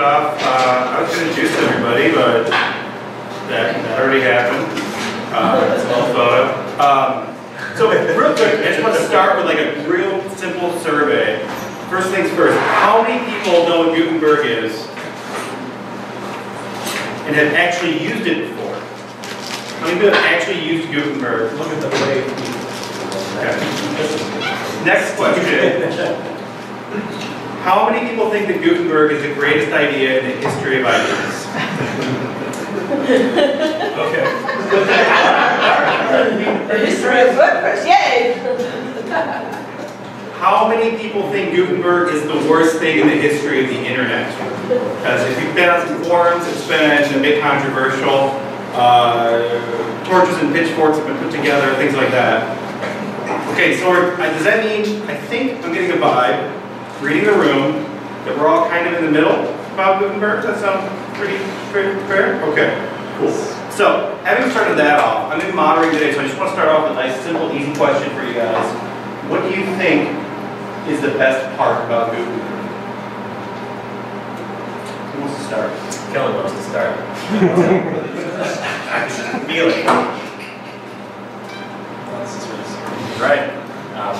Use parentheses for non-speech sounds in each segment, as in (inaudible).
it off. Uh, I was going to introduce everybody, but that, that already happened. Uh, that's a little photo. Um, so real quick, I just want to start with like a real simple survey. First things first, how many people know what Gutenberg is and have actually used it before? How many people have actually used Gutenberg? Look at the way. Okay. Next question. (laughs) How many people think that Gutenberg is the greatest idea in the history of ideas? okay. The history of WordPress, yay! How many people think Gutenberg is the worst thing in the history of the internet? Because if you've been on some forums, it's been a bit controversial. Uh, torches and pitchforks have been put together, things like that. Okay, so uh, does that mean, I think I'm getting a vibe, reading the room, that we're all kind of in the middle about Gutenberg? Does that sound pretty, pretty fair? Okay, cool. So, having started that off, I'm going to be moderating today, so I just want to start off with a nice, simple, easy question for you guys. What do you think is the best part about Gutenberg? Who wants to start? Kellen wants to start. I can feel. Right. Um,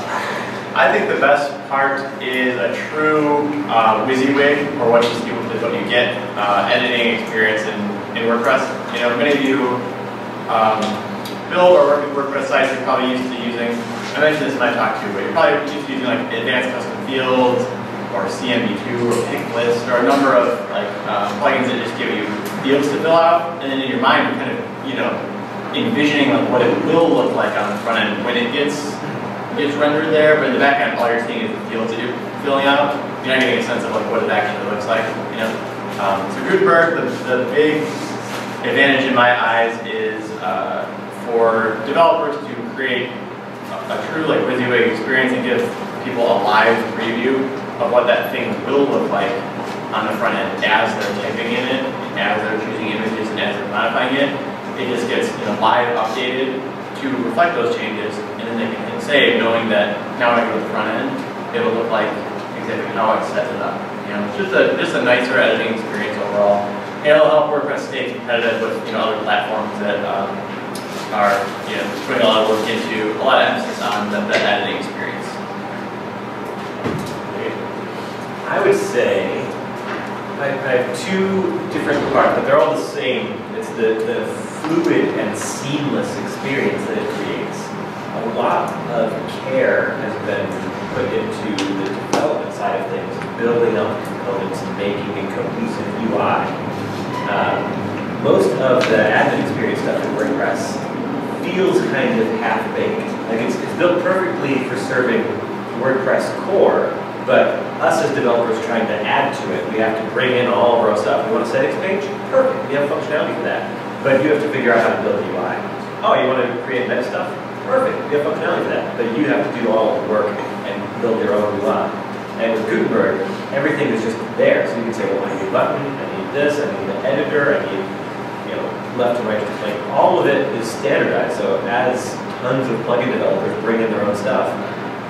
I think the best part is a true uh, WYSIWYG, or what you, is what you get, uh, editing experience in, in WordPress. You know, many of you um, build or work with WordPress sites, you're probably used to using, I mentioned this in my talk too, but you're probably used to using like advanced custom fields, or CMB2, or Piklist, or a number of like uh, plugins that just give you fields to fill out, and then in your mind you're kind of, you know, envisioning like what it will look like on the front end when it gets gets rendered there, but in the back end all you're seeing is the fields that you're filling out. You're not getting a sense of like what it actually looks like. You know, um, so Gutenberg, the, the big advantage in my eyes is uh, for developers to create a, a true like WYSIWYG experience and give people a live preview of what that thing will look like on the front end as they're typing in it, as they're choosing images, and as they're modifying it. It just gets you know, live updated to reflect those changes, and then they can save knowing that now when I go to the front end, it'll look like exactly how I set it up. You know, it's just a just a nicer editing experience overall. And it'll help WordPress stay competitive with you know other platforms that um, are you know putting a lot of work into a lot of emphasis on the, the editing experience. I would say I, I have two different parts, but they're all the same. It's the, the fluid and seamless experience that it creates. A lot of care has been put into the development side of things, building up components and making a cohesive UI. Um, most of the admin experience stuff in WordPress feels kind of half-baked. Like it's, it's built perfectly for serving WordPress core, but us as developers trying to add to it, we have to bring in all of our stuff. We want a settings page? Perfect, we have functionality for that. But you have to figure out how to build UI. Oh, you want to create meta stuff? Perfect, we have functionality for that. But you have to do all the work and build your own UI. And with Gutenberg, everything is just there. So you can say, well, I need a button, I need this, I need an editor, I need you know, left and right link. All of it is standardized. So as tons of plugin developers bring in their own stuff,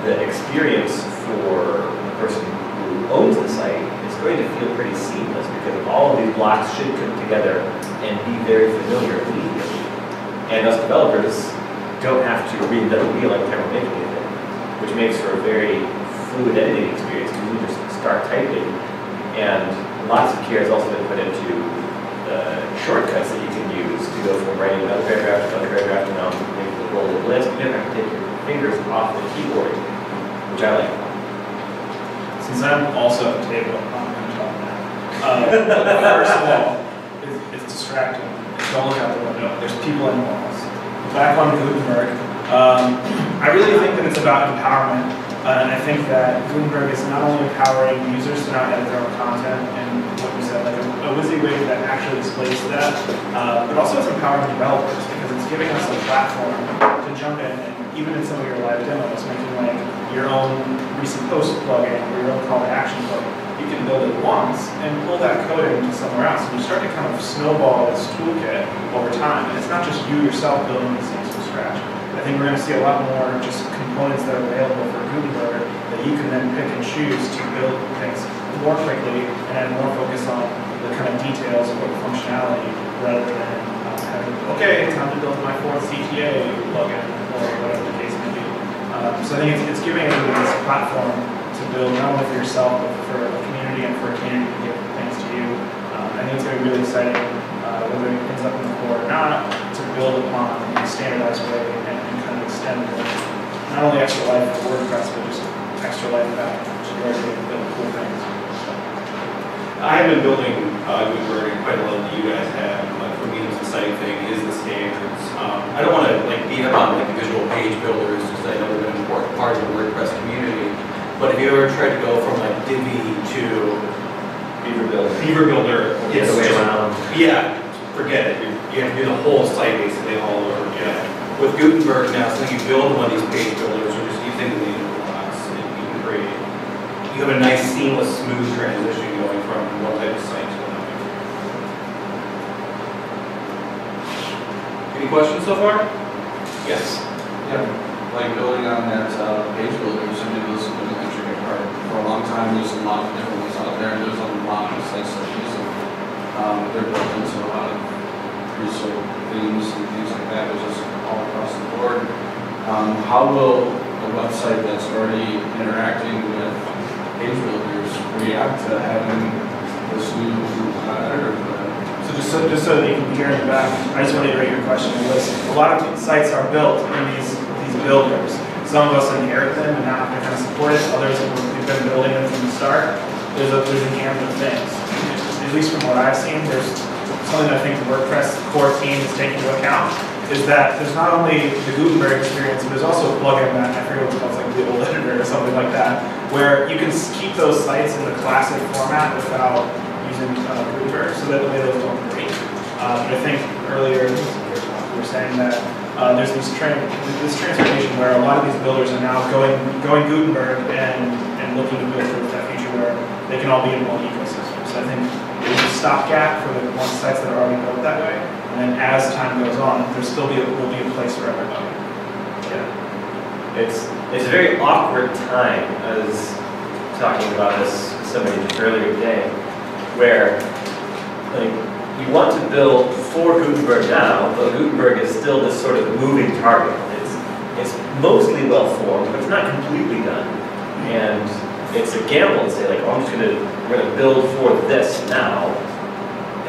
the experience for the person who owns the site is going to feel pretty seamless because all of these blocks should come together and be very familiar immediately. And us developers don't have to reinvent the wheel like time we're making anything, which makes for a very fluid editing experience because you just start typing. And lots of care has also been put into the shortcuts that you can use to go from writing another paragraph to another paragraph to now maybe the roll of list. You don't have to take your fingers off the keyboard, which I like. Since I'm also at the table, I'm going to talk now. Uh, (laughs) first of all, it's, it's distracting. Don't look out the window. There's people in the walls. Back on Gutenberg, um, I really think that it's about empowerment. Uh, and I think that Gutenberg is not only empowering users to now edit their own content and what you said, like a, a WYSIWYG that actually displays that, uh, but also it's empowering developers because it's giving us a platform to jump in and even in some of your live demos, making like your own recent post plugin or your own call to action plugin. You can build it once and pull that code into somewhere else. And you start to kind of snowball this toolkit over time. And it's not just you yourself building these things from scratch. I think we're going to see a lot more just components that are available for Gutenberg that you can then pick and choose to build things more quickly and more focused on the kind of details of the functionality rather than um, having, okay, time to build my fourth CTA plugin or whatever the case may be. Um, so I think it's, it's giving everybody this platform to build not only for yourself, but for a community and for a community to give things to you. Um, I think it's going to be really exciting, uh, whether it ends up in the core or not, to build upon in a standardized way and, and kind of extend not only extra life for WordPress, but just extra life back to where they build cool things. I have been building uh, Gutenberg quite a lot that you guys have. Like for me, the most exciting thing is the standards. Um, I don't want to like beat up on like the visual page builders because I know they're an important part of the WordPress community. But have you ever tried to go from like Divi to Beaver builder. Beaver Builder, The it's way just around. yeah, forget it. You, you have to do the whole site basically all over again. With Gutenberg now, so you build one of these page builders or just using the native blocks, and you can create. You have a nice seamless, smooth transition going from one type of site to another. Any questions so far? Yes. Yeah, like building on that uh, page builder, somebody was an intricate part. For a long time, there's a lot of different ones out there, and there's a lot of sites that use them. Um, they're built into a lot of research themes and things like that, which is all across the board. Um, how will a website that's already interacting with page builders react to having this new uh, editor? So just so, just so that you can hear in the back, I just want to iterate your question. Was a lot of sites are built in these these builders. Some of us inherit them and now have to kind of support it. Others we've been building them from the start. There's a there's a gamut of things. At least from what I've seen, there's something I think the WordPress core team is taking into account is that there's not only the Gutenberg experience, but there's also a plugin that I forget what it's called, like the old (laughs) editor or something like that, where you can keep those sites in the classic format without using uh, Gutenberg, so that way those don't break. Uh, but I think earlier we were saying that uh, there's this, tran this transformation where a lot of these builders are now going going Gutenberg and, and looking to build towards that future where they can all be in one ecosystem. So I think there's a stopgap for the ones sites that are already built that way, then as time goes on, there still be a, will be a place for everybody. Yeah. It's, it's a very awkward time, as talking about this somebody earlier today, where, like, you want to build for Gutenberg now, but Gutenberg is still this sort of moving target. It's, it's mostly well-formed, but it's not completely done. And it's a gamble to say, like, oh, I'm just gonna, we're gonna build for this now,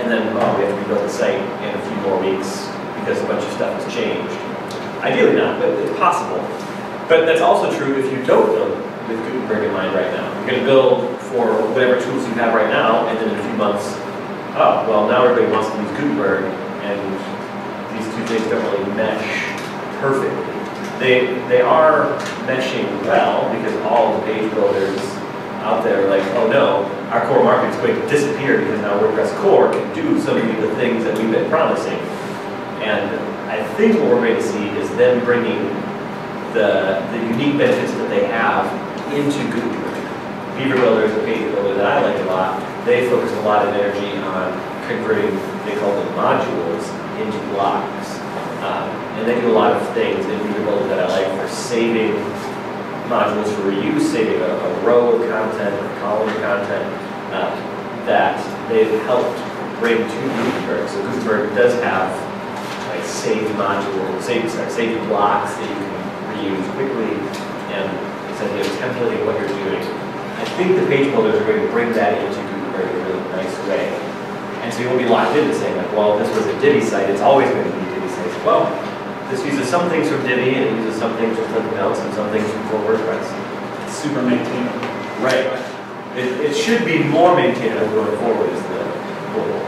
and then, oh, we have to rebuild the site in a few more weeks because a bunch of stuff has changed. Ideally not, but it's possible. But that's also true if you don't build with Gutenberg in mind right now. You're gonna build for whatever tools you have right now, and then in a few months, oh, well, now everybody wants to use Gutenberg, and these two things don't really mesh perfectly. They, they are meshing well, because all the page builders out there like, oh no, our core market is going to disappear because now WordPress core can do so many of the things that we've been promising. And I think what we're going to see is them bringing the, the unique benefits that they have into Gutenberg. Beaver Builder is a page builder that I like a lot. They focus a lot of energy on converting, they call them modules, into blocks. Um, and they do a lot of things in Beaver Builder that I like for saving modules for reuse, saving a, a row of content, a column of content, uh, that they've helped bring to Gutenberg. So Gutenberg does have like saved modules, saved, sorry, saved blocks that you can reuse quickly, and essentially of what you're doing. I think the page builders are going to bring that into Gutenberg in a really nice way. And so you won't be locked into saying like, well, this was a Divi site, it's always going to be a Divi site. Well, this uses some things from Divi, and it uses some things from something else, and some things from core WordPress. It's super maintainable. Right. It, it should be more maintainable going forward is the goal.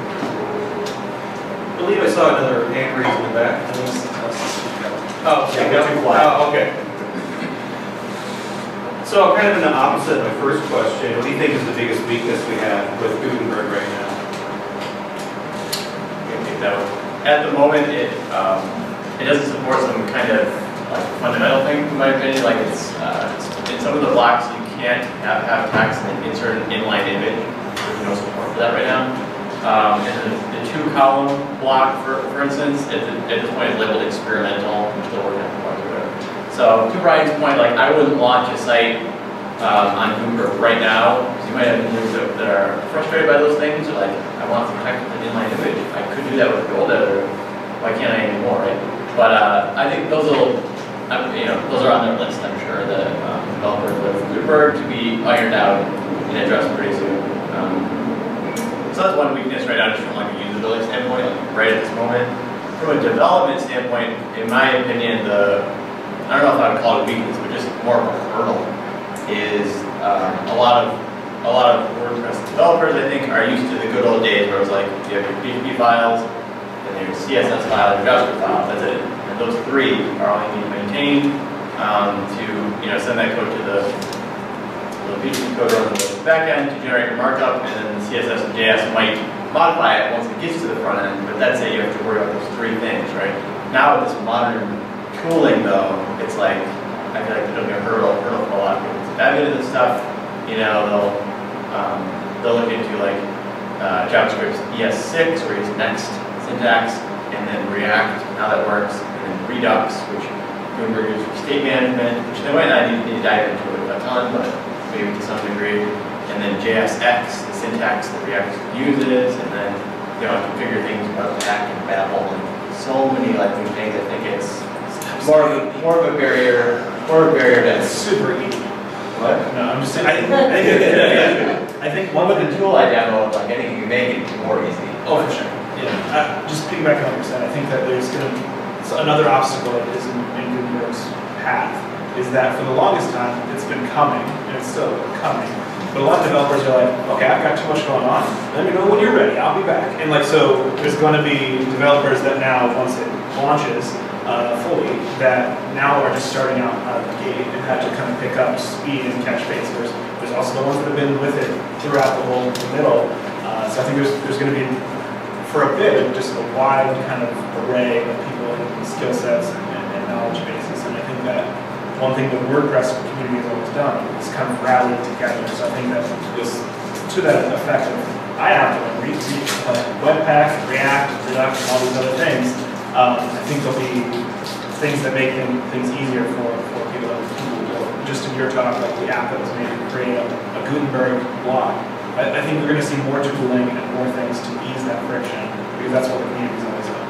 I believe I saw another hand raised in the back. Oh, Yeah, okay. go too quiet. Oh, okay. So kind of in the opposite of my first question, what do you think is the biggest weakness we have with Gutenberg right now? can take that. At the moment, it, um, it doesn't support some kind of like fundamental thing, in my opinion, like it's, uh, in some of the blocks, you can't have, have text and insert an inline image. There's no support for that right now. Um, and the, the two column block, for, for instance, at, the, at this point is labeled experimental, we're still working on. So to Brian's point, like I wouldn't launch a site um, on Gutenberg right now, because you might have users that are frustrated by those things, or like, I want some text an inline image. I could do that with the old editor, why can't I anymore, right? But uh, I think those will, you know, those are on their list, I'm sure, the um, developers of Gutenberg to be ironed out and addressed pretty soon. Um, So that's one weakness right now, just from like a usability standpoint, like right at this moment. From a development standpoint, in my opinion, the, I don't know if I would call it a weakness, but just more of a hurdle is um, a lot of, a lot of WordPress developers, I think, are used to the good old days where it's like, you have your PHP files, and your CSS file, your JavaScript file, that's it. And those three are all you need to maintain um, to, you know, send that code to the, the PHP code on the back end to generate your markup, and then the CSS and JS might modify it once it gets to the front end, but that's it, you have to worry about those three things, right? Now with this modern tooling though, it's like, I feel like there'll be a hurdle, hurdle for a lot of people to dive into this stuff, you know, they'll, um, they'll look into like, uh, JavaScript's ES6, or ESNext syntax, and then React, how that works, and then Redux, which Gutenberg uses for state management, which they might not need to dive into it a ton, but maybe to some degree. And then JSX, the syntax that React uses, and then, you know, configure things about back and Babel, and so many like new things, I think it's more of a, more of a barrier, more of a barrier to. super easy. What? No, I'm just saying, I think, I think, I think One with the tool I downloaded, like anything you make it more easy. Oh, for sure. Yeah, uh, just piggybacking on what you said, I think that there's gonna, so another obstacle that is in, in Gutenberg's path is that for the longest time, it's been coming, and it's still coming. But a lot of developers are like, okay, I've got too much going on, let me know when you're ready, I'll be back. And like, so there's gonna be developers that now, once it launches, uh, fully, that now are just starting out out of the gate and had to kind of pick up speed and catch pace. There's, there's also the ones that have been with it throughout the whole middle. Uh, so I think there's, there's gonna be for a bit, of just a wide kind of array of people and skill sets and, and knowledge bases. And I think that one thing the WordPress community has always done is kind of rallied together. So I think that this, to that effect of, I have to read like Webpack, React, Redux, all these other things. Um, I think there'll be things that make them, things easier for, for people just in your talk, like the app that was made to create a, a Gutenberg block. I, I think we're going to see more tooling and more things to ease that friction, because that's what the community's always done.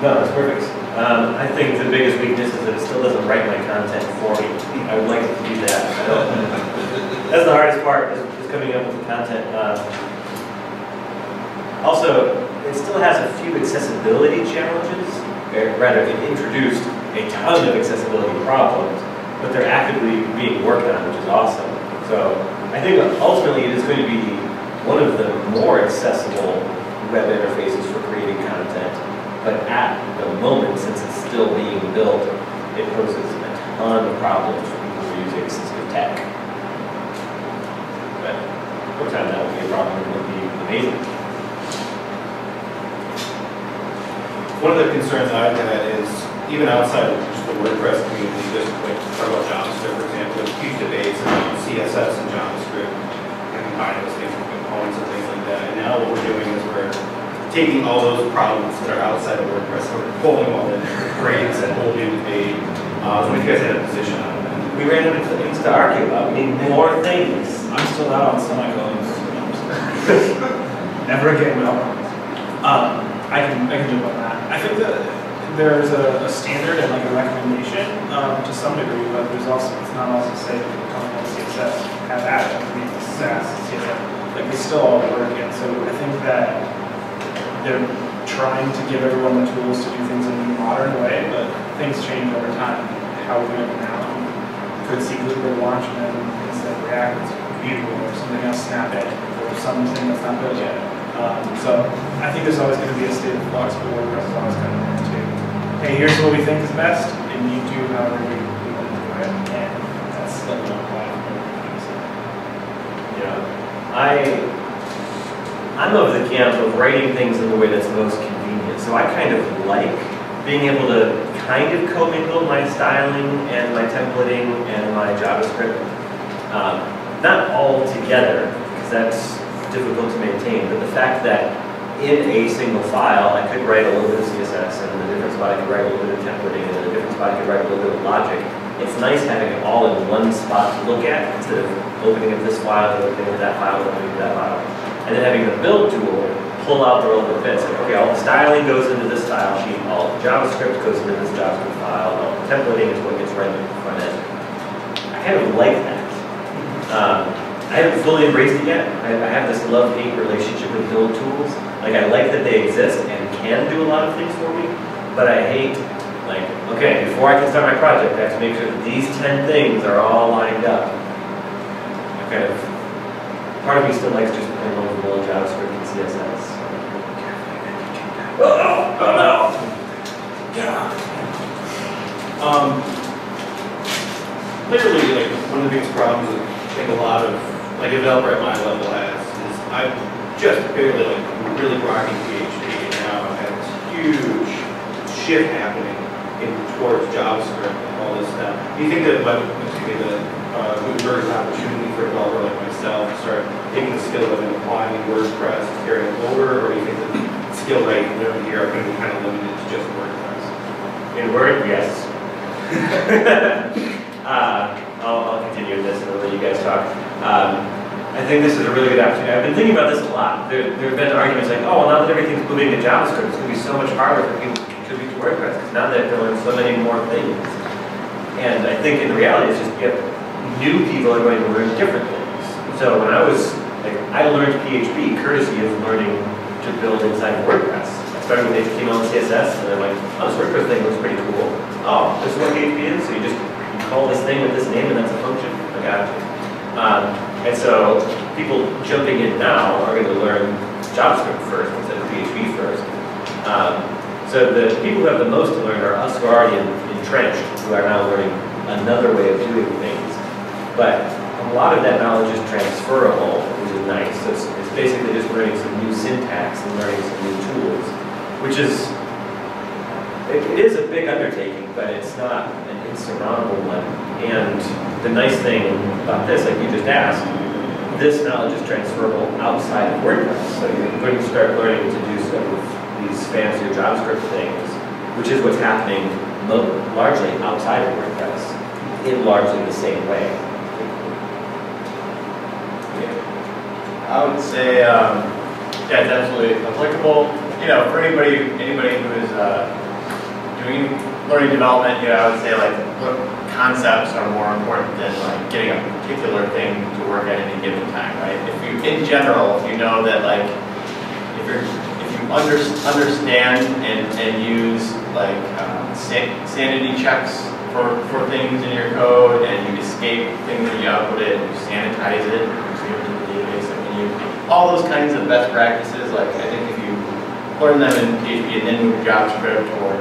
No, that's perfect. Um, I think the biggest weakness is that it still doesn't write my content for me. I would like to do that. That's the hardest part, is, is coming up with the content. Um, also, it still has a few accessibility challenges, rather, it introduced a ton of accessibility problems, but they're actively being worked on, which is awesome. So, I think ultimately it is going to be one of the more accessible web interfaces for creating content. But at the moment, since it's still being built, it poses a ton of problems for people who are using assistive tech. But over time, that would be a problem, it would be amazing. One of the concerns I've had is, even outside of just the WordPress community, just like talk about for example, there's huge debates around CSS and JavaScript, and combining those things with components and things like that. And now what we're doing is we're taking all those problems that are outside of WordPress, and we're pulling them all in there, creating a whole new debate. Uh, so you guys had a position on that. We ran into things to argue about, we need more things. I'm still out on semicolons. (laughs) Never again, no. Um, I can, I can jump on that. I think that there's a, a standard and like a recommendation, um, to some degree, but there's also, it's not also safe to come from CSS, have at it, I SAS, CSS, like they still all work, and so I think that they're trying to give everyone the tools to do things in a modern way, but things change over time. How we're doing it now, could see Gutenberg launch and then instead React, it's Vue or something else, Snap it, or something that's not built yet. Um, so I think there's always going to be a state of flux, but WordPress is always there too. Hey, here's what we think is best, and you do however we, we want to do it, and that's still not quite. Yeah, I, I'm of the camp of writing things in the way that's most convenient. So I kind of like being able to kind of commingle my styling and my templating and my JavaScript. Um, not all together, because that's difficult to maintain, but the fact that in a single file, I could write a little bit of CSS, and the a different spot, I could write a little bit of templating, and the a different spot, I could write a little bit of logic, it's nice having it all in one spot to look at instead of opening up this file, then opening up that file, then opening up that file. And then having the build tool pull out the relevant bits. Like, okay, all the styling goes into this style sheet, all the JavaScript goes into this JavaScript file, all the templating is what gets right in the front end. I kind of like that. Um, I haven't fully embraced it yet. I, I have this love-hate relationship with build tools. Like I like that they exist and can do a lot of things for me, but I hate like, okay, before I can start my project, I have to make sure that these 10 things are all lined up. Of, part of me still likes just plain old JavaScript and CSS. Oh, oh, oh no! Um, clearly, like, one of the biggest problems is I think a lot of, a developer at my level has is I'm just barely, like, really rocking PHP and now I have had this huge shift happening in towards JavaScript and all this stuff. Do you think that, web, excuse me, the uh, opportunity for a developer like myself to start taking the skill that I'm applying in WordPress and carrying it over, or do you think that the skill that you learn here are going to be kind of limited to just WordPress? In Word, yes. (laughs) uh, I'll, I'll continue this and let you guys talk. Um, I think this is a really good opportunity. I've been thinking about this a lot. There, there have been arguments like, oh, well, now that everything's moving to JavaScript, it's going to be so much harder for people to contribute to WordPress because now they have to learn so many more things. And I think in reality, it's just you new people are going to learn different things. So when I was, like, I learned PHP courtesy of learning to build inside of WordPress. I started with HTML and CSS, and I'm like, oh, this WordPress thing looks pretty cool. Oh, this is what PHP is? So you just you call this thing with this name and that's a function? I got you. Um, and so people jumping in now are going to learn JavaScript first instead of PHP first. Um, so the people who have the most to learn are us who are already entrenched, who are now learning another way of doing things. But a lot of that knowledge is transferable, which is nice. So it's, it's basically just learning some new syntax and learning some new tools, which is it, it is a big undertaking, but it's not an insurmountable one. And the nice thing about this, like you just asked, this knowledge is transferable outside of WordPress. So you're going to start learning to do some of these fancier JavaScript things, which is what's happening largely outside of WordPress in largely the same way. I would say, um, yeah, absolutely applicable. You know, for anybody, anybody who is uh, doing learning development, you know, I would say like concepts are more important than like getting a particular thing to work at any given time, right? If you, in general, if you know that like if you're if you under, understand and and use like um, san- sanity checks for for things in your code, and you escape things that you output it, and you sanitize it, you it to the database, and when you all those kinds of best practices, like I think if you learn them in PHP and then move JavaScript or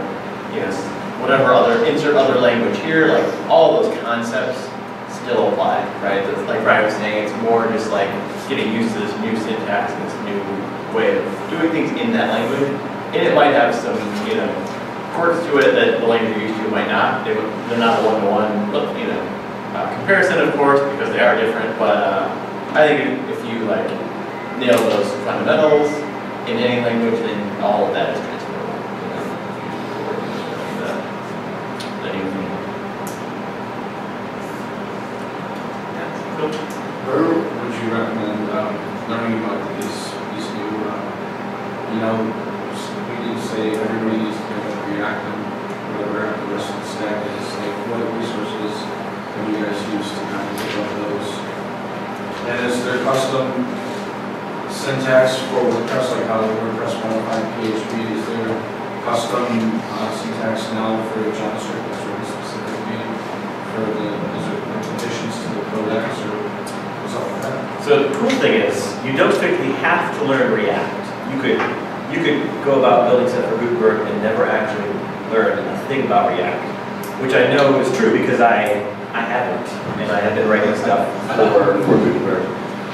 you know, whatever other, insert other language here, like all those concepts still apply, right? That's like Brian was saying, it's more just like getting used to this new syntax and this new way of doing things in that language. And it might have some, you know, quirks to it that the language you're used to might not. They, they're not a one-to-one, you know, uh, comparison, of course, because they are different. But uh, I think if, if you like nail those fundamentals in any language, then all of that is transferable. You know, if you work with, uh, anything. Where would you recommend um, learning about these, these new, uh, you know, we did say everybody needs to know React and whatever the rest of the stack is, like what resources have you guys used to kind of develop those? And is there custom syntax for WordPress, like how the WordPress modified PHP, is there custom uh, syntax now for JavaScript that's really specifically for the, is there additions to the codex or what's up with that? So the cool thing is, you don't strictly have to learn React. You could, you could go about building stuff for Gutenberg and never actually learn a thing about React, which I know is true because I, I haven't, and I have been writing stuff for, for Gutenberg.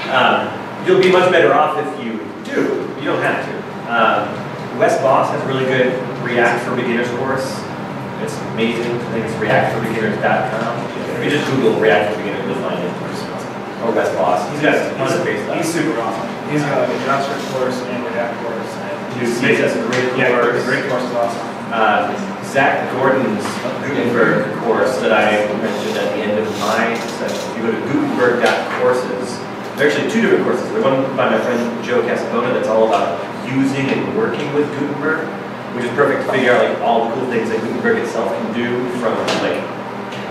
Um, you'll be much better off if you do. You don't have to. Um, Wes Bos has a really good React for Beginners course. It's amazing. I think it's reactforbeginners.com. If you just Google React for Beginners, you'll find it. Or Wes Bos. He's got of great stuff. He's super awesome. He's got like a JavaScript course and a React course. And He makes us a great Yeah, course. the great course is awesome. uh, Zac Gordon's Gutenberg course that I mentioned at the end of my session. If you go to gutenberg.courses, there are actually two different courses. There's one by my friend Joe Casabona that's all about using and working with Gutenberg, which is perfect to figure out like all the cool things that Gutenberg itself can do from like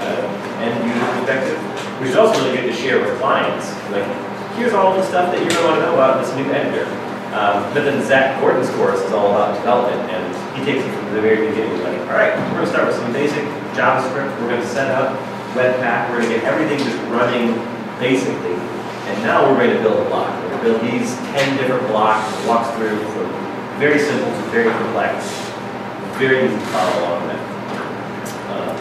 uh, end user perspective, which is also really good to share with clients. Like, here's all the stuff that you're going to want to know about this new editor. Um, but then Zac Gordon's course is all about development, and he takes you from the very beginning. Like, all right, we're going to start with some basic JavaScript. We're going to set up Webpack. We're going to get everything just running basically. And now we're ready to build a block. We're going to build these 10 different blocks, walks through from very simple to very complex. Very easy to follow along with. Um,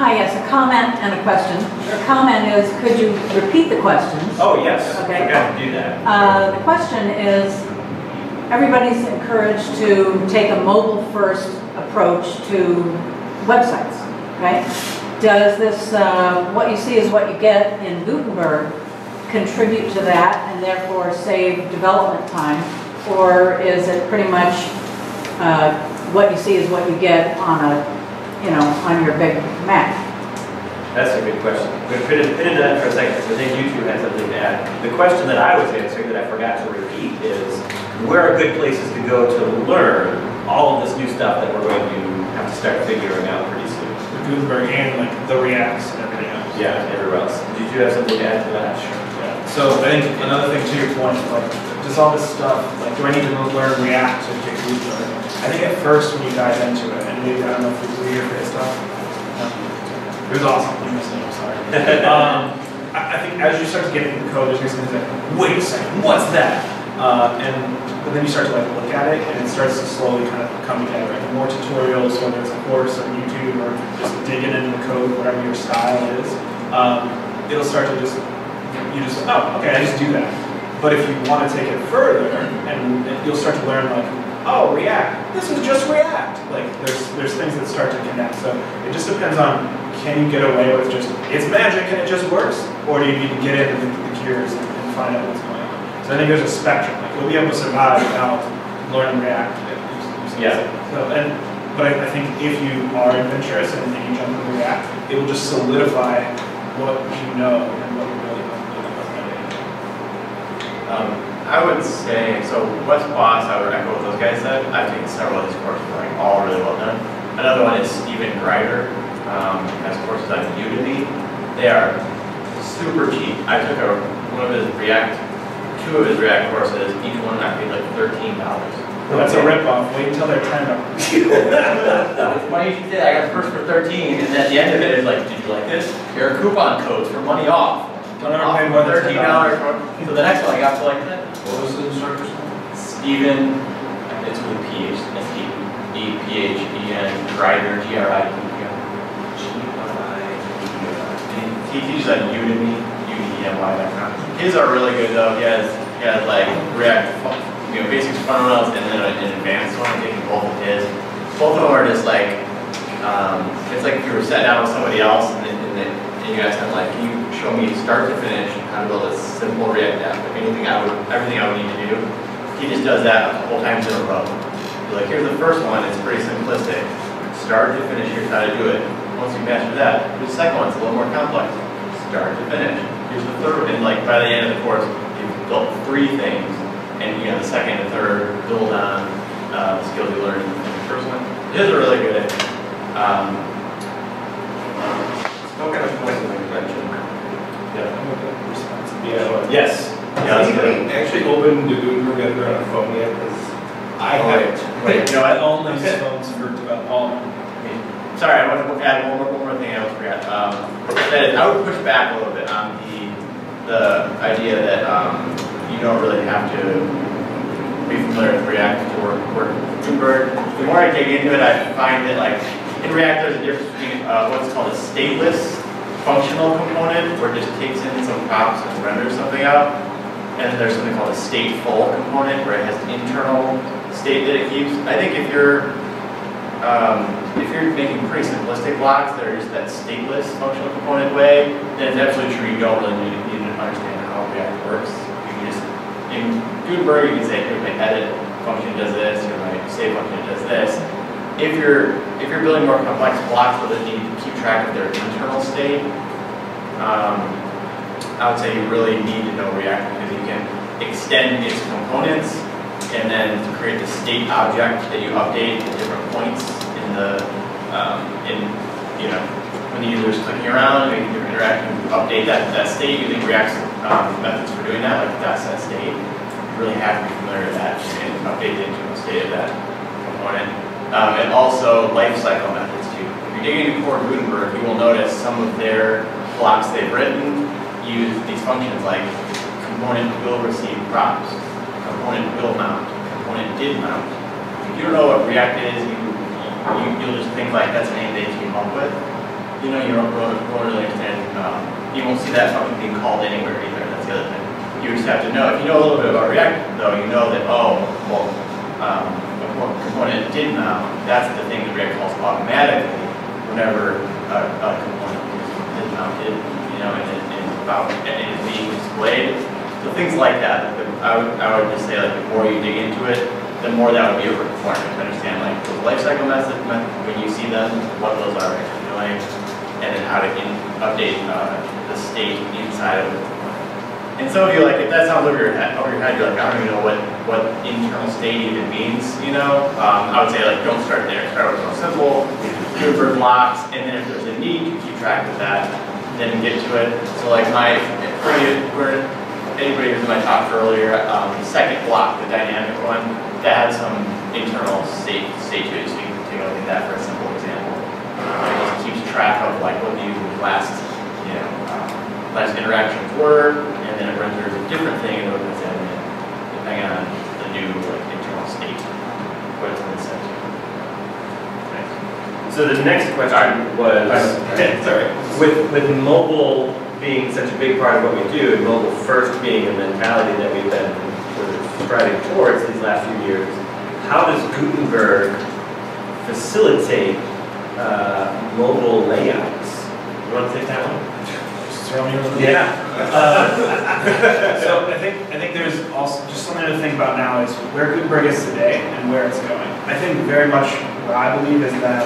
Hi, yes, a comment and a question. The comment is, could you repeat the questions? Oh, yes, I Okay. forgot to do that. Uh, The question is, everybody's encouraged to take a mobile-first approach to websites, right? Does this, uh, what you see is what you get in Gutenberg contribute to that and therefore save development time? Or is it pretty much uh, what you see is what you get on a, you know, on your big Mac? That's a good question. I'm going to fit, in- fit into that for a second, because I think you two had something to add. The question that I was answering that I forgot to repeat is, where are good places to go to learn all of this new stuff that we're going to have to start figuring out pretty soon? The Gutenberg and like the Reacts and everything else. Yeah, and everywhere else. Did you have something to add to that? Yeah. So I think another thing to your point, like, just all this stuff, like, do I need to learn React to get Gutenberg? I think at first when you dive into it, and maybe, I don't know if it was weird for stuff. It was awesome, you missed it, I'm sorry. (laughs) Um, I, I think as you start to get into the code, there's gonna be like, wait a second, what's that? Uh, and, but then you start to like look at it, and it starts to slowly kind of come together. And the more tutorials, whether it's a course or YouTube, or just digging into the code, whatever your style is, um, it'll start to just you just, oh, okay, I just do that. But if you want to take it further, and, and you'll start to learn like, oh, React, this is just React. Like there's there's things that start to connect. So it just depends on can you get away with just it's magic and it just works, or do you need to get in the, the gears and, and find out what's going on. So I think there's a spectrum. Like you'll be able to survive without learning React. Yeah. So and but I, I think if you are adventurous and, and you jump into React, it will just solidify what you know and what you really know. Um, I would say, so Wes Bos, I would echo what those guys said. I've taken several of these courses, like all really well done. Another one is Stephen Grider, um, has courses on Udemy. They are super cheap. I took a, one of his React, two of his React courses, each one I paid like thirteen dollars. That's a ripoff. Wait until they're ten up. (laughs) It's funny you did, I got the first for thirteen, and at the end of it, it's like, did you like this? Here are coupon codes for money off. Don't ever pay more than Thirteen dollars. So the next one I got for like that. What was the instructor's name? Stephen, it's with PH, S T E P H E N, Grider, G R I D E R. He teaches on Udemy, U D E M Y dot com. His are really good though. He has, he has like React, you know, basics fundamentals and then an advanced one. I'm taking both of his. Both of them are just like, um, it's like if you were sat down with somebody else and then, and then and you asked them like, can you show me start to finish how to build a simple React app? Like anything I would, everything I would need to do. He just does that a couple times in a row. He's like, here's the first one, it's pretty simplistic. Start to finish, here's how to do it. Once you master that, the second one, it's a little more complex. Start to finish. Here's the third, and like by the end of the course, you've built three things, and you know the second and third build on uh, the skills you learned in the first one. His are really good. Um, Still kind of points of invention. Yeah. Yes. Yeah, that's Has good. anybody actually opened the Gutenberg editor on a phone yet? 'Cause I haven't. Wait, you know I what? only use phones for develop all. Sorry, I want to add one more, one more thing I almost forgot. Um, that is, I would push back a little bit on the, the idea that, um, you don't really have to be familiar with React to work, work with Gutenberg. The more I dig into it, I find that like, in React, there's a difference between, uh, what's called a stateless functional component, where it just takes in some props and renders something out. And then there's something called a stateful component, where it has an internal state that it keeps. I think if you're um, if you're making pretty simplistic blocks that are just that stateless functional component way, then it's absolutely true you don't really need, need to understand how React works. You can just, in Gutenberg, you can say, my edit function does this, or my save function does this. If you're, if you're building more complex blocks that need to keep track of their internal state, um, I would say you really need to know React because you can extend its components and then create the state object that you update at different points in the, um, in, you know, when the user is clicking around, and different interactions, update that, that state using React's um, methods for doing that, like dot set state. You really have to be familiar with that and update the internal state of that component. Um, and also lifecycle methods too. If you're digging into core Gutenberg, you will notice some of their blocks they've written use these functions like component will receive props, component will mount, component did mount. If you don't know what React is, you, you, you'll just think like that's a name they came up with. You know, you don't, really understand, um, you won't see that function being called anywhere either, that's the other thing. You just have to know, if you know a little bit about React though, you know that, oh, well, um, co- component did mount, that's the thing that React calls automatically whenever a, a component is mounted, you know, and, it- and about, and it's being displayed. So things like that, I would, I would just say like the more you dig into it, the more that would be a requirement to understand like the lifecycle method, when you see them, what those are actually doing, and then how to in, update, uh, the state inside of it. And some of you, like, if that sounds over your head, over your head, you're like, I don't even know what, what internal state even means, you know? Um, I would say, like, don't start there. Start with something simple, Gutenberg blocks, and then if there's a need to keep track of that, then get to it. So, like, my, for you, for anybody who's in my talk earlier, um, second block, the dynamic one, that had some internal state, state to it, so you can take a look at that for a simple example. It just keeps track of, like, what the last, you know, um, last interactions were, and then it renders a different thing in, depending on the new like, internal state, what it's been set to. So the next question was, (laughs) Sorry. with, with mobile being such a big part of what we do, and mobile first being a mentality that we've been sort of striding towards these last few years, how does Gutenberg facilitate uh, mobile layouts? You want to take that one? Just throw me over the- Yeah. Uh, (laughs) So I think, I think there's also, just something to think about now is where Gutenberg is today and where it's going. I think very much what I believe is that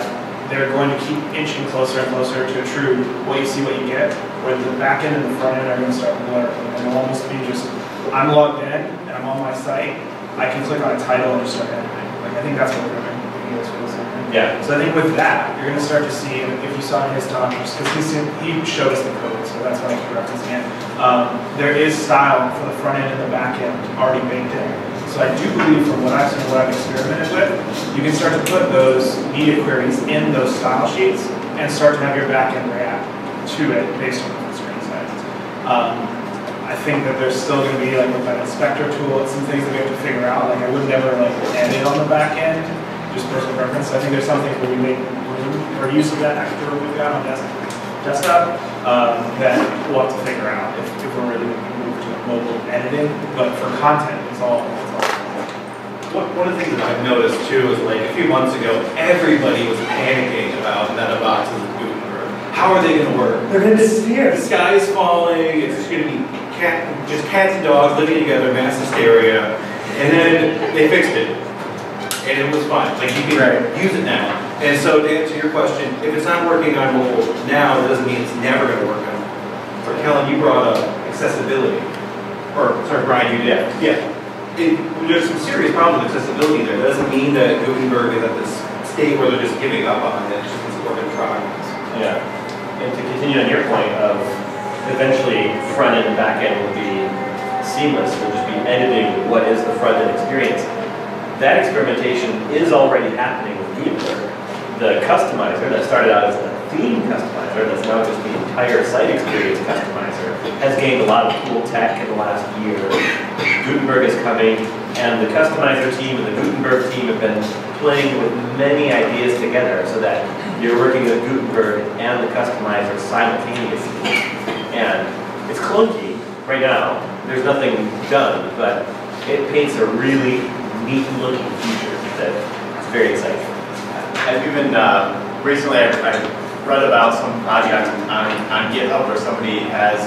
they're going to keep inching closer and closer to a true what you see, what you get, where the back end and the front end are going to start blurring. And it'll almost be just, I'm logged in and I'm on my site, I can click on a title and just start editing. Like, I think that's what we're doing. Yeah. So I think with that, you're going to start to see, and if you saw in his talk, just because he, he showed us the code, so that's why I keep referencing it. Um, there is style for the front end and the back end already baked in. So I do believe from what I've seen, what I've experimented with, you can start to put those media queries in those style sheets and start to have your back end react to it based on the screen size. Um, I think that there's still going to be like with that inspector tool, it's some things that we have to figure out. Like I would never like edit on the back end, just personal preference. I think there's some things where we make room or use of that extra room we've got on desktop, desktop um, that we'll have to figure out if, if we're really going to move to mobile editing. But for content, it's all, it's all. One, one of the things that I've noticed too is like a few months ago, everybody was panicking about meta boxes and Gutenberg. How are they gonna work? They're gonna disappear. The sky is falling, it's just gonna be cat, just cats and dogs living together, mass hysteria. And then they fixed it. And it was fine, like you can use it now. And so to answer your question, if it's not working on mobile now, it doesn't mean it's never gonna work on. mobile. For Kellen, you brought up accessibility. Or, sorry, Brian, you did. Yeah it, there's some serious problems with accessibility there. It doesn't mean that Gutenberg is at this state where they're just giving up on it. It's just it's work in progress. Yeah. And to continue on your point of eventually front end and back end will be seamless, we'll just be editing what is the front end experience. That experimentation is already happening with Gutenberg. The customizer that started out as a theme customizer, that's now just the entire site experience customizer, has gained a lot of cool tech in the last year. Gutenberg is coming, and the customizer team and the Gutenberg team have been playing with many ideas together so that you're working with Gutenberg and the customizer simultaneously. And it's clunky right now, there's nothing done, but it paints a really neat looking future that is very exciting. I've even, uh, recently I, I read about some project on, on GitHub where somebody has,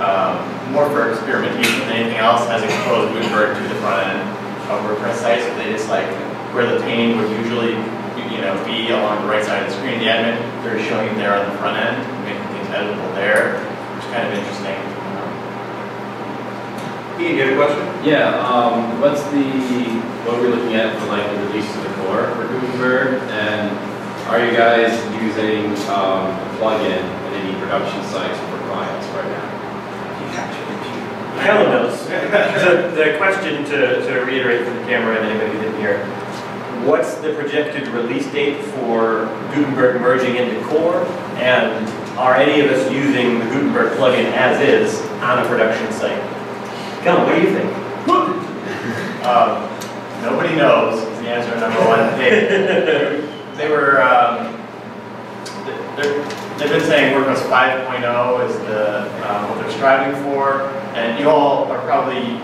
um, more for experimentation than anything else, has exposed Gutenberg to the front end a WordPress site, so they just like, where the pane would usually, you know, be along the right side of the screen, the admin, they're showing there on the front end, making things editable there, which is kind of interesting. Ian, you had a question? Yeah, um, what's the, what are we looking at for like the release of the core for Gutenberg? And are you guys using, um, a plugin in any production sites for clients right now? Helen knows. (laughs) So the question to, to reiterate for the camera and anybody who didn't hear, what's the projected release date for Gutenberg merging into Core? And are any of us using the Gutenberg plugin as is on a production site? What do you think? (laughs) Um, nobody knows is the answer number one. They, they were, um, they've been saying WordPress 5.0 is the, um, what they're striving for. And you all are probably,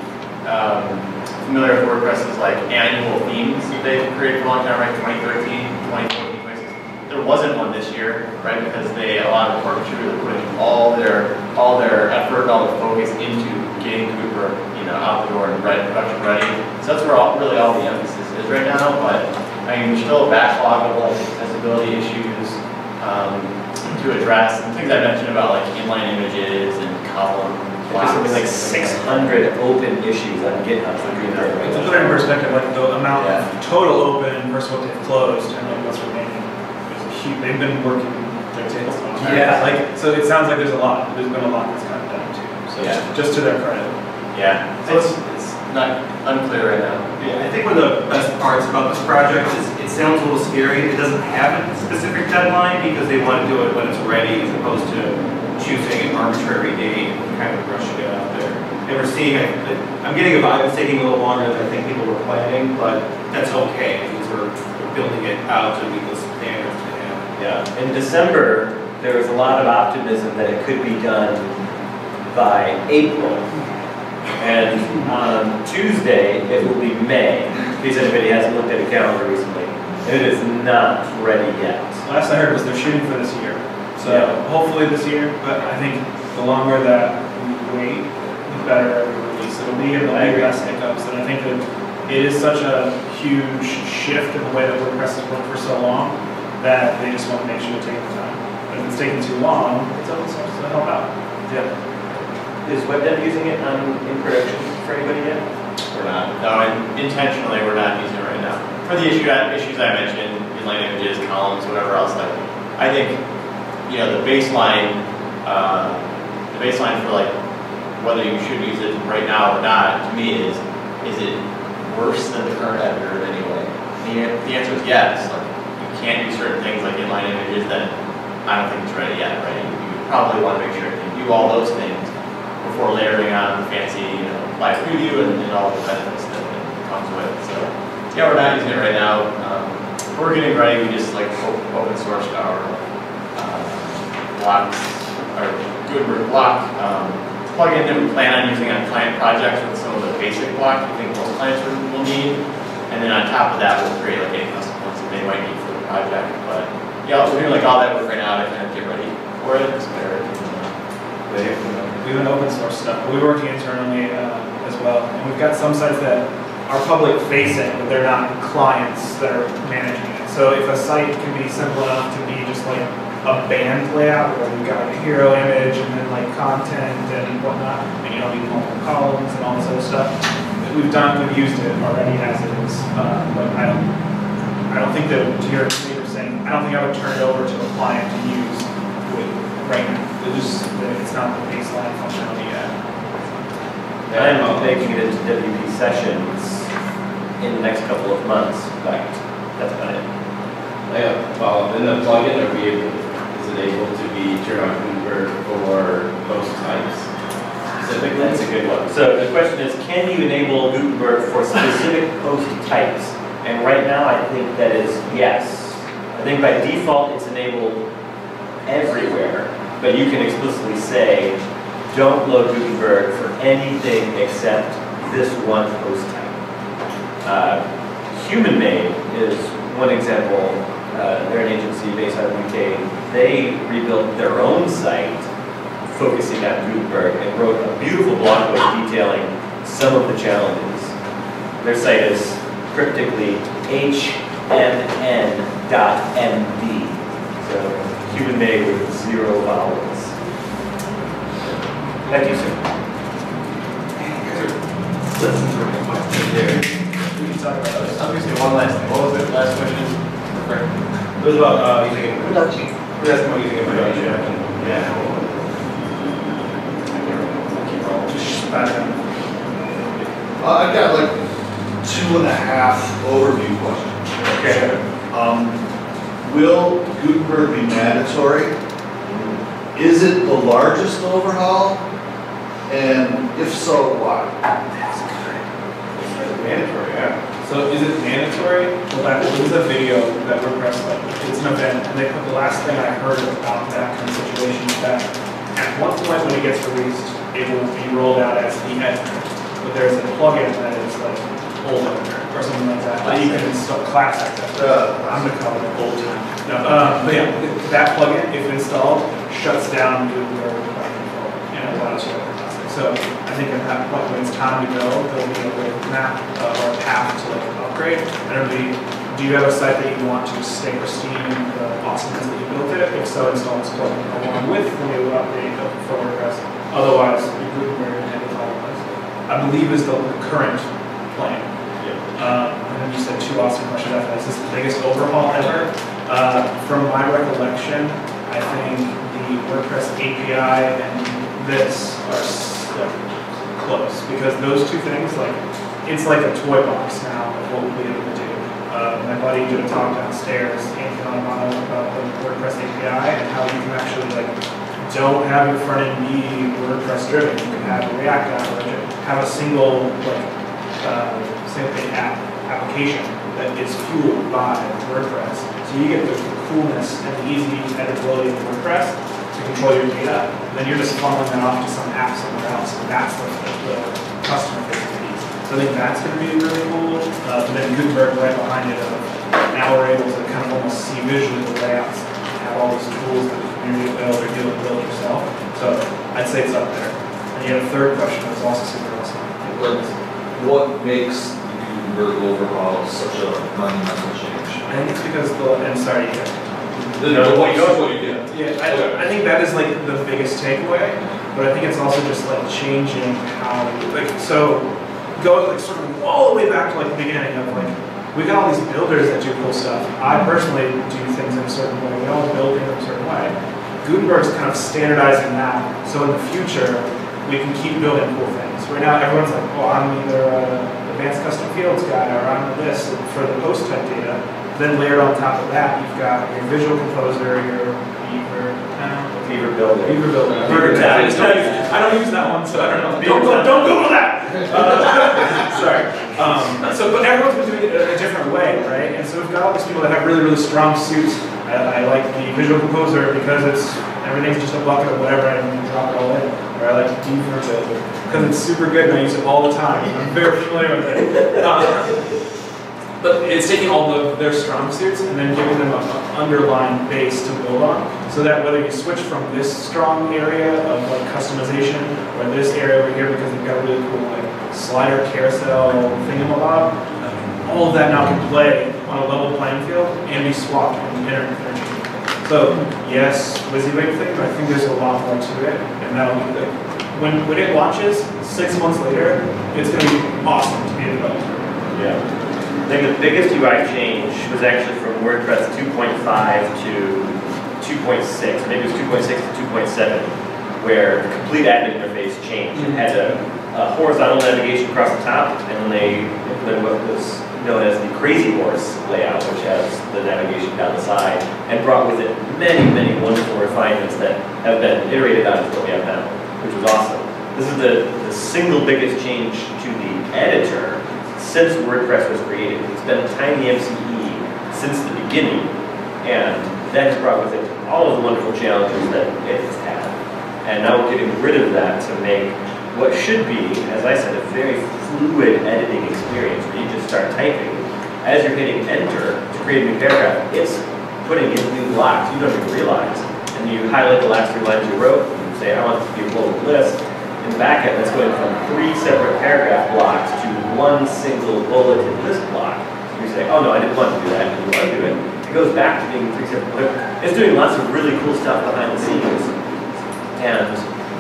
um, familiar with WordPress's like annual themes that they've created for a long time, right? 2013, 2014, 2016. There wasn't one this year, right? Because they, a lot of orchestra are putting all their, all their effort, all their focus into getting Cooper, you know, out the door and ready, production ready. So that's where all, really all the emphasis is right now, but I mean, there's still a backlog of like accessibility issues, um, to address, and things I mentioned about like inline images and column There's something like 600 open issues on GitHub for Gutenberg right To now. put it in perspective, like the amount Yeah. of total open versus what they've closed and like what's remaining is huge. They've been working their tails off. Yeah. Like, so it sounds like there's a lot, there's been a lot that's kind of done too. So Yeah. just- to their credit. Yeah, so it's, it's not unclear right now. Yeah, I think one of the best parts about this project is it sounds a little scary. It doesn't have a specific deadline because they want to do it when it's ready as opposed to choosing an arbitrary date and kind of rushing it out there. And we're seeing, I- I'm getting a vibe it's taking a little longer than I think people were planning, but that's okay because we're building it out to meet the standards. Yeah, in December, there was a lot of optimism that it could be done by April. And on Tuesday, it will be May, in case anybody hasn't looked at a calendar recently. And it is not ready yet. Last I heard was they're shooting for this year. So Yeah. hopefully this year, but I think the longer that we wait, the better the release it'll be and agree. be less hiccups. And I think that it is such a huge shift in the way that WordPress has worked for so long that they just want to make sure to take the time. But if it's taking too long, it's open source to help out. Yeah. Is WebDev using it on, in production for anybody yet? We're not, no, intentionally, we're not using it right now. For the issue, issues I mentioned, inline images, columns, whatever else, like, I think, you know, the baseline, uh, the baseline for like, whether you should use it right now or not, to me is, is it worse than the current editor in any way? The, the answer is yes, like, you can't do certain things like inline images, then I don't think it's ready yet, right? You probably want to make sure you can do all those things before layering on fancy, you know, live preview and, and all the benefits that, that comes with it. So, yeah, we're not using it right now. Um, we're getting ready. We just like open sourced our uh, blocks, our Gutenberg block um, plugin that we plan on using on client projects with some of the basic blocks we think most clients will need. And then on top of that, we'll create like any custom ones that they might need for the project. But yeah, we're doing like all that work right now to kind of get ready for it, prepare it. We an open source stuff. we work internally uh, as well. And we've got some sites that are public facing, but they're not clients that are managing it. So if a site can be simple enough to be just like a band layout where you've got a hero image and then like content and whatnot, and you don't need multiple columns and all this other stuff. We've done, we've used it already as it is. Uh, but I don't, I don't think that, to your neighbor saying, I don't think I would turn it over to a client to use with, right now. It just, it's not the baseline functionality yet. I'm making it into WP sessions in the next couple of months, but that's about it. I have a follow-up, in the plugin, are we able, is it able to be turned on Gutenberg for post types specifically? That's a good one. So the question is, can you enable Gutenberg for specific post types? And right now, I think that is yes. I think by default, it's enabled everywhere, but you can explicitly say, don't load Gutenberg for anything except this one post type. Uh, Human Made is one example. Uh, they're an agency based out of UK. They rebuilt their own site focusing on Gutenberg and wrote a beautiful blog post detailing some of the challenges their site is cryptically hmn.md. So human made zero vowels. Back to you, sir. We can talk about those. I'm gonna say one last thing. What was it, last question? It was about, uh, using, Production. we asked about using information. Yeah. Just back on. Uh, I've got like two and a half overview questions. Okay. Um, will Gutenberg be mandatory? Is it the largest overhaul? And if so, why? That's good. Mandatory, yeah. So is it mandatory? Well, that was a video that WordPress, like, it's an event, and they put, the last thing I heard about that kind of situation is that at one point when it gets released, it will be rolled out as the editor. But there's a plugin that is like old editor or something like that, that you can install, classic. Uh, I'm gonna call it old time. No, um, but yeah, that plugin, if installed, shuts down Gutenberg by default and allows you to. So I think at that point, when it's time to go, there'll be a roadmap uh, or a path to like upgrade. And it'll be, do you have a site that you want to stay pristine and the awesomeness that you built it? If so, install this plugin along with the new update of- WordPress. Otherwise, Gutenberg and handles all of this. I believe is the current plan. Um, and then you said two awesome questions after that. Is this the biggest overhaul ever? Uh, from my recollection, I think the WordPress API and this are close because those two things, like, it's like a toy box now of what we'll be able to do. Uh, my buddy did a talk downstairs, Anthony Alamano, about the WordPress API and how you can actually like don't have your front end be WordPress driven. You can have a React app have a single like uh, app application that is fueled by WordPress. So you get the coolness and the easy editability of WordPress control your data. Then you're just funneling that off to some app somewhere else. And that's the, the customer facing piece. So I think that's going to be really cool. Uh, but then Gutenberg right behind it. Of, now we're able to kind of almost see visually the layouts and have all these tools that the community build or do it build yourself. So I'd say it's up there. And you had a third question that was also super awesome. What makes the Gutenberg overhaul such a monumental change? I think it's because the, and sorry, yeah. The, the what you what you. Yeah, I, I think that is like the biggest takeaway, but I think it's also just like changing how, like, so go like sort of all the way back to like the beginning of like, we got all these builders that do cool stuff. I personally do things in a certain way, we all build in a certain way. Gutenberg's kind of standardizing that, so in the future, we can keep building cool things. Right now, everyone's like, oh, I'm either an advanced custom fields guy, or I'm this for the post type data. Then layered on top of that, you've got your visual composer, your Beaver, uh, Beaver builder. Beaver builder. Beaver I, just don't use, I don't use that one, so I don't know. Beaver Don't, go, don't Google that. Uh, (laughs) sorry. Um, so, but everyone's been doing it a, a different way, right? And so we've got all these people that have really, really strong suits. I, I like the visual composer because it's everything's just a bucket of whatever and you drop it all in. Or I like Beaver builder because it's super good and I use it all the time. I'm very familiar with it. Uh, but it's taking all the, their strong suits and then giving them an underlying base to build on, so that whether you switch from this strong area of like customization or this area over here because they've got a really cool like slider carousel thingamabob, all of that now can play on a level playing field and be swapped and inter- interchanged. So yes, WYSIWYG thing, but I think there's a lot more to it, and that'll be good. When when it launches six months later, it's going to be awesome to be a developer. Yeah. I think the biggest UI change was actually from WordPress 2.5 to 2.6, maybe it was 2.6 to 2.7, where the complete admin interface changed. It had a, a horizontal navigation across the top, and then they implemented what was known as the Crazy Horse layout, which has the navigation down the side, and brought with it many, many wonderful refinements that have been iterated on to what we have now, which was awesome. This is the, the single biggest change to the editor since WordPress was created. It's been a TinyMCE since the beginning, and that has brought with it all of the wonderful challenges that it has had. And now we're getting rid of that to make what should be, as I said, a very fluid editing experience where you just start typing. As you're hitting enter to create a new paragraph, it's putting in new blocks you don't even realize. And you highlight the last three lines you wrote, and you say, I want this to be a global list. In the backend, that's going from three separate paragraph blocks to one single bullet in this block. You say, oh no, I didn't want to do that, I didn't want to do it. It goes back to being three separate, it's doing lots of really cool stuff behind the scenes. And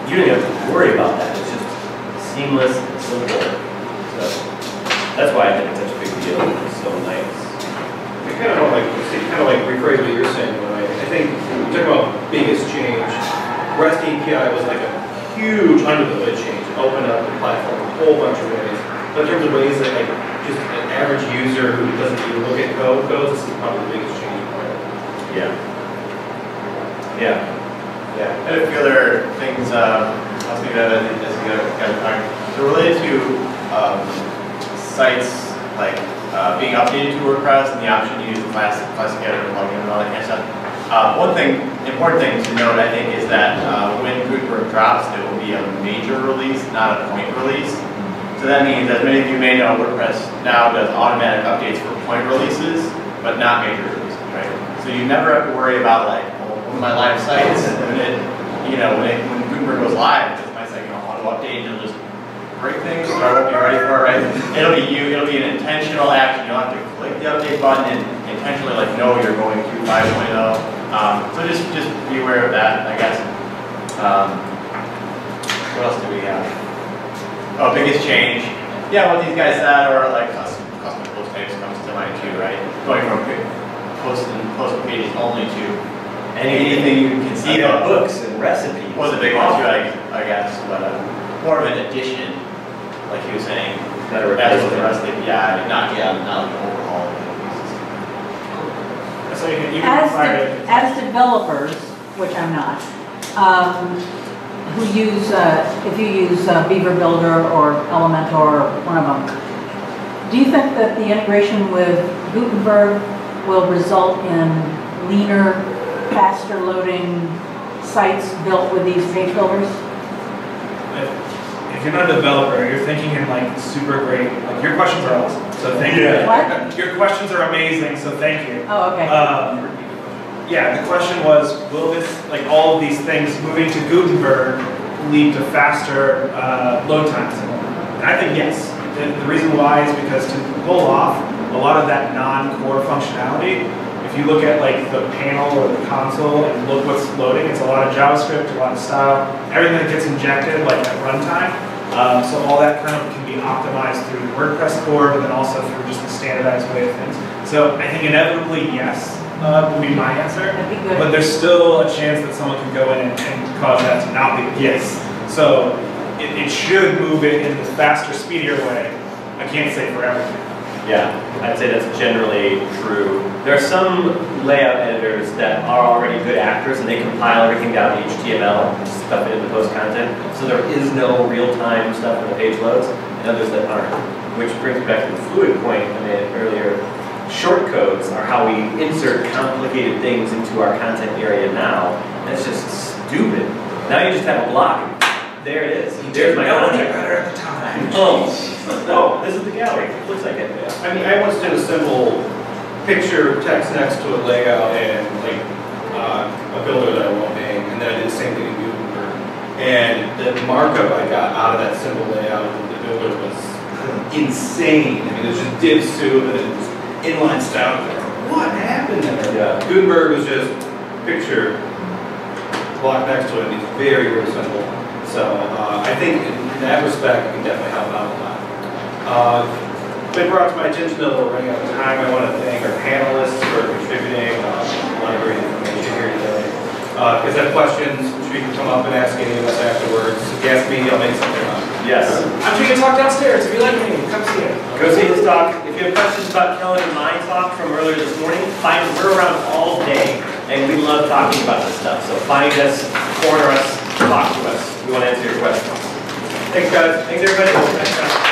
you don't have to worry about that, it's just seamless, and simple. So, that's why I think it's such a big deal, it's so nice. I kind of like, kind of like rephrase what you're saying, but I, I think, you talk about biggest change. REST API was like a huge under the hood change, It opened up the platform a whole bunch of ways. But in terms of ways that like, just an average user who doesn't even look at code goes, this is probably the biggest change. Yeah. Yeah. Yeah, and a few other things, um, I was thinking of as guys were talking. So related to, um, sites like, uh, being updated to WordPress and the option to use the class, classic editor plugin and all that kind of stuff. Uh, one thing, important thing to note, I think, is that, uh, when Gutenberg drops, it will be a major release, not a point release. So that means, as many of you may know, WordPress now does automatic updates for point releases, but not major releases, right? So you never have to worry about like, well, one of my live sites, when it, you know, when it, when Gutenberg goes live, it's my know, auto update, and it'll just break things, or I won't be ready for it, right? It'll be you, it'll be an intentional action, you'll have to click the update button and intentionally like, know you're going to 5.0. Um, so just, just be aware of that, I guess. Um, what else do we have? Oh, biggest change. Yeah, what these guys said, or like custom, custom post types comes to mind too, right? Going from pi- post and post pages only to anything you can see Even of. books and recipes. Was a big one too, I, I guess, but uh, more of an addition, like he was saying. Not a That's what the rest of, yeah, not, yeah, not like an overhaul. of the pieces. So you can, you As, can fire de- it. as developers, which I'm not, um, who use, uh, if you use uh, Beaver Builder or Elementor or one of them, do you think that the integration with Gutenberg will result in leaner, faster loading sites built with these page builders? If you're not a developer, you're thinking in like super great, like your questions are awesome, so thank you. What? Your questions are amazing, so thank you. Oh, okay. Um, yeah, the question was, will this, like all of these things moving to Gutenberg lead to faster uh, load times? And I think yes. The, the reason why is because to pull off a lot of that non-core functionality, if you look at like the panel or the console and look what's loading, it's a lot of JavaScript, a lot of style, everything that gets injected like at runtime. Um, so all that kind of can be optimized through WordPress core, but then also through just the standardized way of things. So I think inevitably yes uh, would be my answer. That'd be good. But there's still a chance that someone could go in and, and cause that to not be the case. So it, it should move it in the faster, speedier way. I can't say for everything. Yeah, I'd say that's generally true. There are some layout editors that are already good actors and they compile everything down to HTML, and stuff it into post content. So there is no real-time stuff when the page loads, and others that aren't. Which brings me back to the fluid point I made earlier. Short codes are how we insert complicated things into our content area now. That's just stupid. Now you just have a block. There it is. There's my content. better at the time. (laughs) Oh, oh, this is the gallery. It looks like it. I mean, I once did a simple picture text next to a layout and like uh, a builder that I won't name, and then I did the same thing in Gutenberg. And the markup I got out of that simple layout of the builder was insane. I mean, there's just div soup and then just inline style. What happened there? Yeah. Gutenberg was just picture block next to it, and it's very, very simple. So uh, I think in that respect, it can definitely help out a lot. Uh, Been brought to my attention that we're running out of time. I want to thank our panelists for contributing uh, a lot of great information here today. Uh, If you have questions, you can come up and ask any of us afterwards. If you ask me, I'll make something up. Yes. I'm sure you can talk downstairs if you like me. Come see it. Go see his talk. If you have questions about Kellen and my talk from earlier this morning, find we're around all day, and we love talking about this stuff. So find us, corner us, talk to us. We want to answer your questions. Thanks, guys. Thanks, everybody.